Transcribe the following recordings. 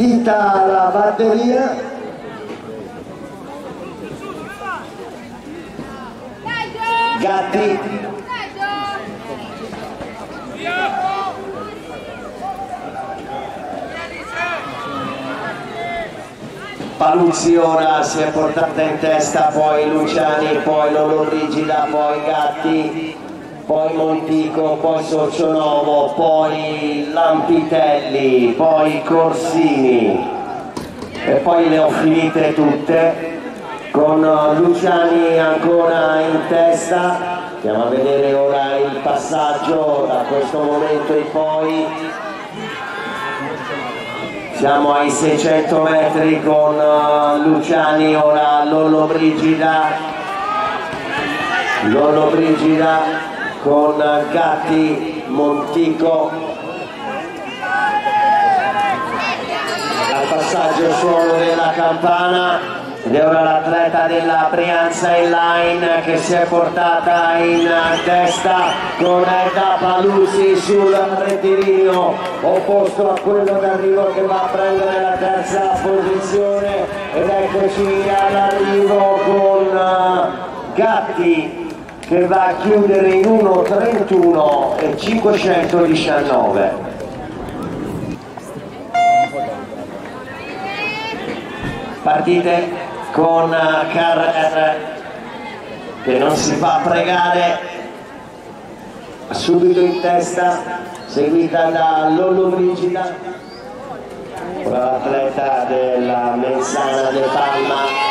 finita la batteria Gatti. Paluzzi ora si è portata in testa, poi Luciani, poi Lollobrigida, poi Gatti, poi Montico, poi Socionovo, poi Lampitelli, poi Corsini. E poi le ho finite tutte con Luciani ancora in testa. Andiamo a vedere ora il passaggio da questo momento in poi. Siamo ai 600 metri con Luciani ora Lollobrigida. Lollobrigida con Gatti Montico. Al passaggio suono della campana ed ora l'atleta della Brianza in line che si è portata in testa con Edda Palusi sul rettilineo opposto a quello d'arrivo che va a prendere la terza posizione ed eccoci all'arrivo con Gatti che va a chiudere in 1.31 e 519 partite con Carrer che non si fa pregare. Subito in testa seguita da Lollo Brigida l'atleta della Mensana De Palma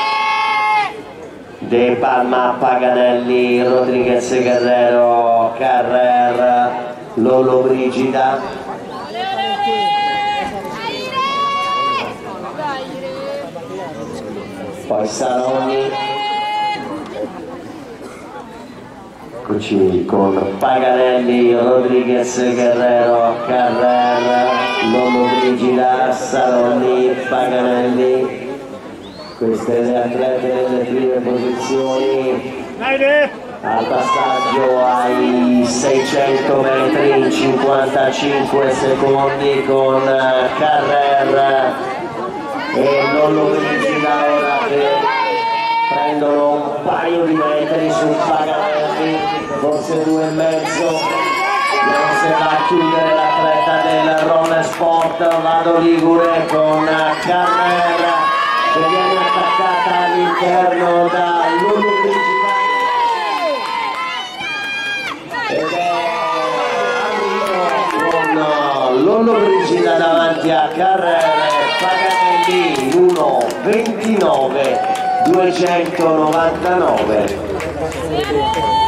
De Palma Paganelli Rodriguez Guerrero Carrer Lollo Brigida. Poi Saroni. Eccoci con Paganelli, Rodriguez Guerrero, Carrer, Lomo Brigida, Saroni, Paganelli queste le atlete nelle prime posizioni. Al passaggio ai 600 metri in 55 secondi con Carrer. E Lollo Brigida ora che prendono un paio di metri sul Paganelli, forse due e mezzo. Vediamo se va a chiudere l'atleta del Rome Sport, Vado Ligure con Carrera che viene attaccata all'interno da Lulu ed è arrivo con Lollo Brigida davanti a Carrera Paganelli 1 29 299